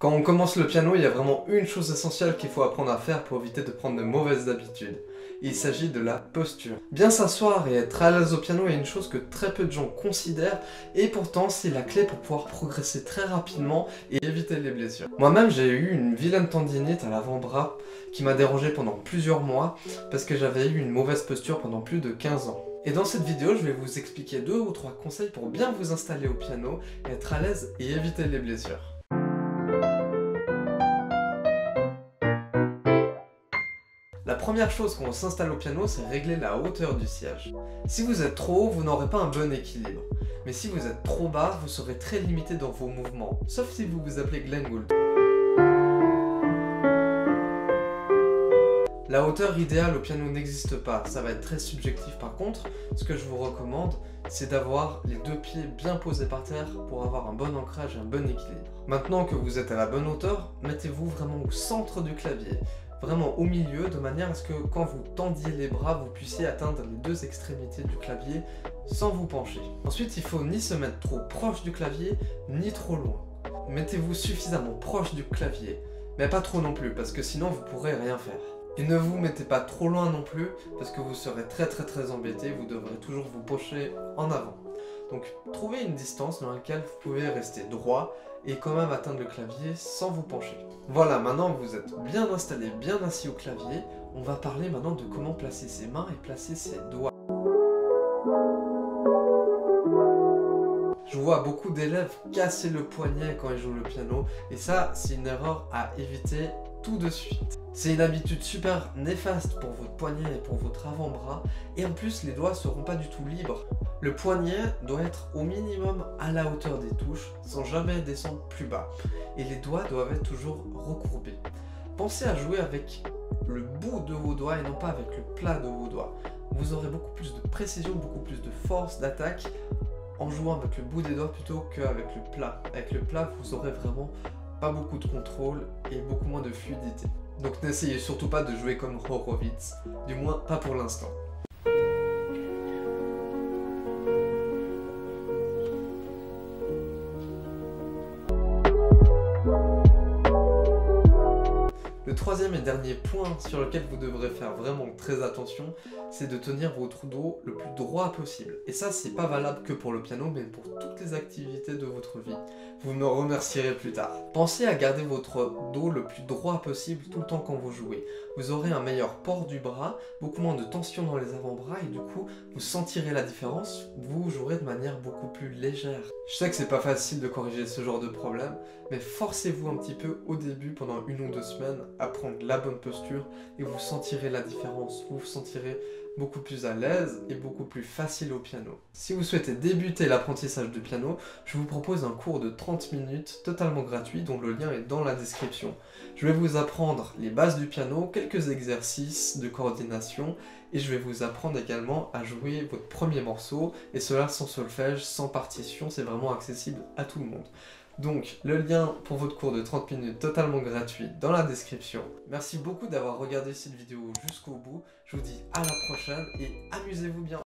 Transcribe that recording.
Quand on commence le piano, il y a vraiment une chose essentielle qu'il faut apprendre à faire pour éviter de prendre de mauvaises habitudes. Il s'agit de la posture. Bien s'asseoir et être à l'aise au piano est une chose que très peu de gens considèrent et pourtant c'est la clé pour pouvoir progresser très rapidement et éviter les blessures. Moi-même j'ai eu une vilaine tendinite à l'avant-bras qui m'a dérangé pendant plusieurs mois parce que j'avais eu une mauvaise posture pendant plus de 15 ans. Et dans cette vidéo, je vais vous expliquer deux ou trois conseils pour bien vous installer au piano, être à l'aise et éviter les blessures. La première chose quand on s'installe au piano, c'est régler la hauteur du siège. Si vous êtes trop haut, vous n'aurez pas un bon équilibre. Mais si vous êtes trop bas, vous serez très limité dans vos mouvements, sauf si vous vous appelez Glenn Gould. La hauteur idéale au piano n'existe pas, ça va être très subjectif par contre. Ce que je vous recommande, c'est d'avoir les deux pieds bien posés par terre pour avoir un bon ancrage et un bon équilibre. Maintenant que vous êtes à la bonne hauteur, mettez-vous vraiment au centre du clavier vraiment au milieu, de manière à ce que quand vous tendiez les bras, vous puissiez atteindre les deux extrémités du clavier sans vous pencher. Ensuite, il faut ni se mettre trop proche du clavier, ni trop loin. Mettez-vous suffisamment proche du clavier, mais pas trop non plus, parce que sinon vous pourrez rien faire. Et ne vous mettez pas trop loin non plus, parce que vous serez très très très embêté, vous devrez toujours vous pencher en avant. Donc trouvez une distance dans laquelle vous pouvez rester droit et quand même atteindre le clavier sans vous pencher. Voilà, maintenant vous êtes bien installé, bien assis au clavier, on va parler maintenant de comment placer ses mains et placer ses doigts. Je vois beaucoup d'élèves casser le poignet quand ils jouent le piano et ça c'est une erreur à éviter tout de suite. C'est une habitude super néfaste pour votre poignet et pour votre avant-bras et en plus les doigts seront pas du tout libres. Le poignet doit être au minimum à la hauteur des touches sans jamais descendre plus bas et les doigts doivent être toujours recourbés. Pensez à jouer avec le bout de vos doigts et non pas avec le plat de vos doigts. Vous aurez beaucoup plus de précision, beaucoup plus de force d'attaque en jouant avec le bout des doigts plutôt qu'avec le plat. Avec le plat, vous aurez vraiment pas beaucoup de contrôle et beaucoup moins de fluidité. Donc n'essayez surtout pas de jouer comme Horowitz, du moins pas pour l'instant. Le troisième et dernier point sur lequel vous devrez faire vraiment très attention, c'est de tenir votre dos le plus droit possible. Et ça, c'est pas valable que pour le piano, mais pour toutes les activités de votre vie. Vous me remercierez plus tard. Pensez à garder votre dos le plus droit possible tout le temps quand vous jouez. Vous aurez un meilleur port du bras, beaucoup moins de tension dans les avant-bras et du coup, vous sentirez la différence, vous jouerez de manière beaucoup plus légère. Je sais que c'est pas facile de corriger ce genre de problème, mais forcez-vous un petit peu au début pendant une ou deux semaines à prendre la bonne posture et vous sentirez la différence. Vous vous sentirez beaucoup plus à l'aise et beaucoup plus facile au piano. Si vous souhaitez débuter l'apprentissage du piano, je vous propose un cours de 30 minutes totalement gratuit dont le lien est dans la description. Je vais vous apprendre les bases du piano, quelques exercices de coordination et je vais vous apprendre également à jouer votre premier morceau et cela sans solfège, sans partition, c'est vraiment accessible à tout le monde. Donc, le lien pour votre cours de 30 minutes totalement gratuit dans la description. Merci beaucoup d'avoir regardé cette vidéo jusqu'au bout. Je vous dis à la prochaine et amusez-vous bien